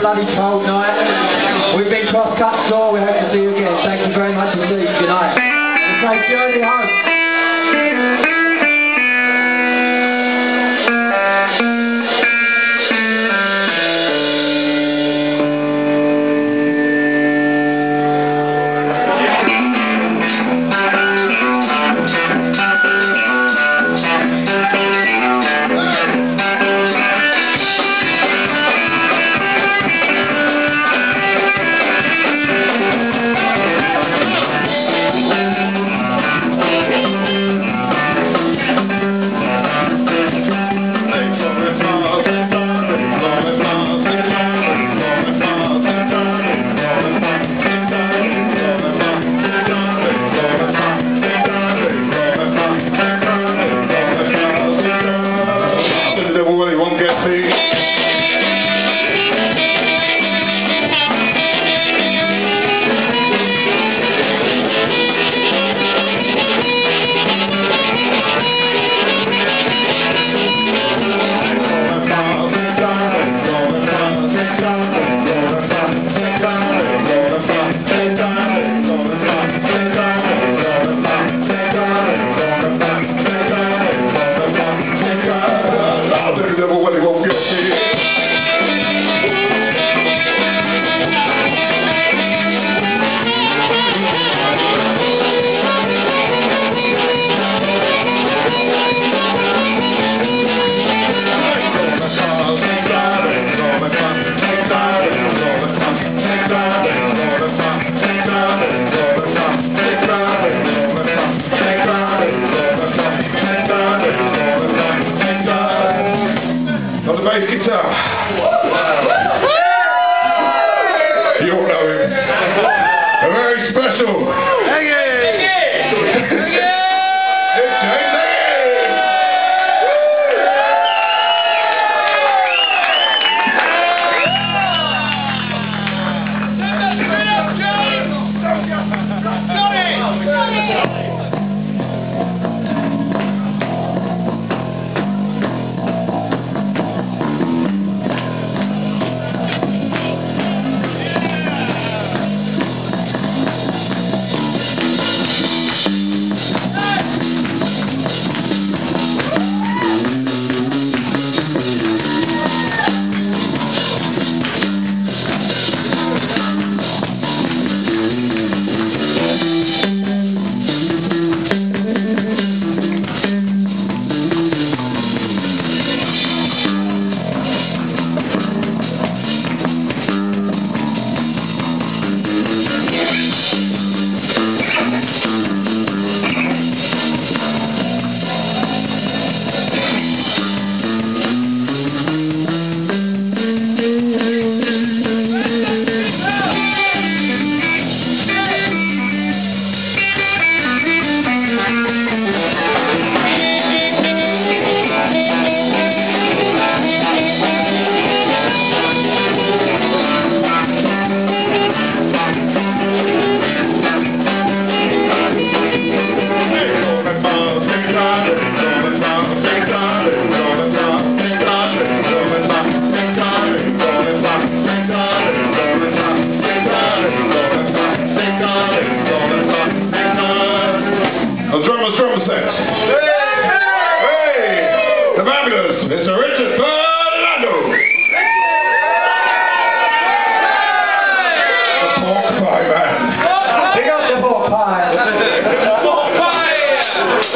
bloody cold night. We've been Crosscut Saw. We hope to see you again. Thank you very much indeed. Good night. Okay, journey home.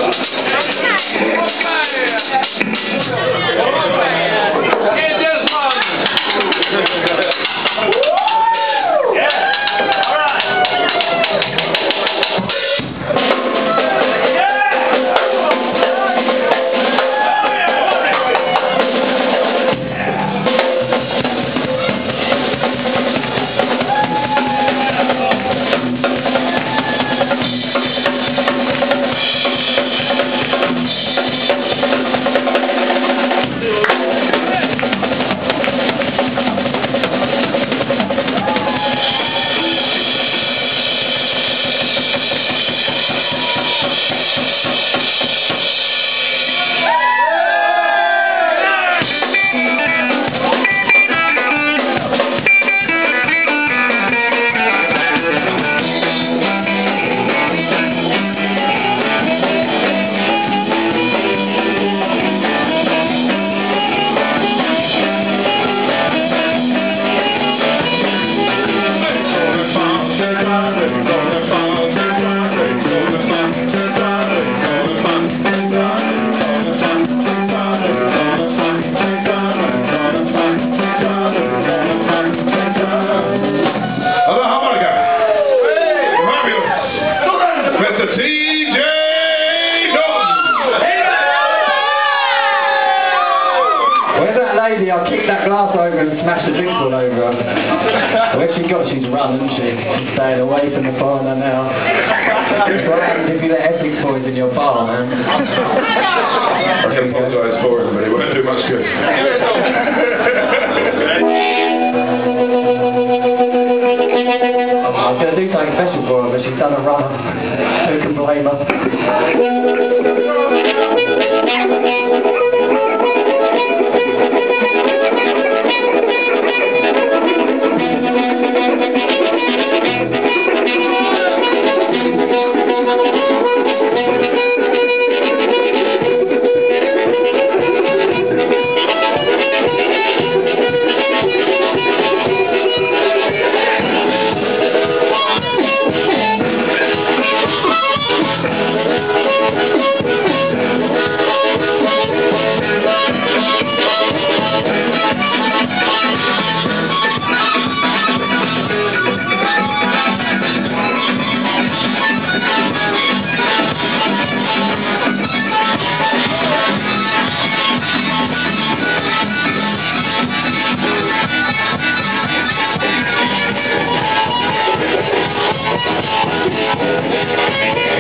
Thank you. Her. Where she got, she's running, she's staying away from the partner now. What happens if you let Essex boys in your bar, man? I can apologise for him, but it won't do much good. I was going to do something special for her, but she's done a runner. Who can blame her? Thank you.